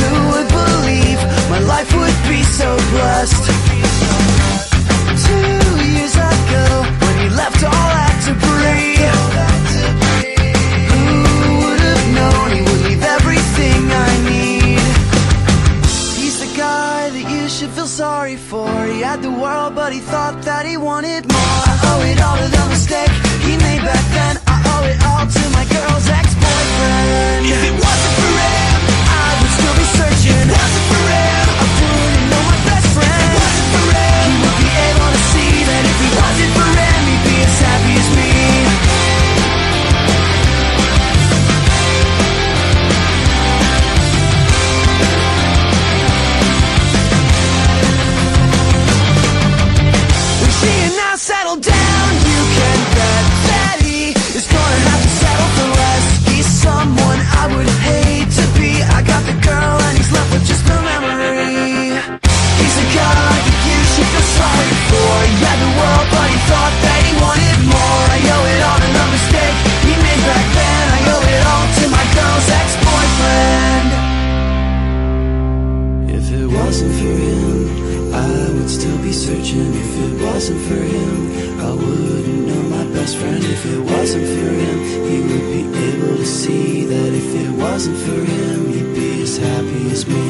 Who would believe my life would be so blessed? Two years ago when he left all that Who would have known he would leave everything I need? He's the guy that you should feel sorry for. He had the world but he thought that he wanted more. I owe it all to the mistake he made back then wasn't for him I would still be searching. If it wasn't for him I wouldn't know my best friend. If it wasn't for him He would be able to see that if it wasn't for him He'd be as happy as me.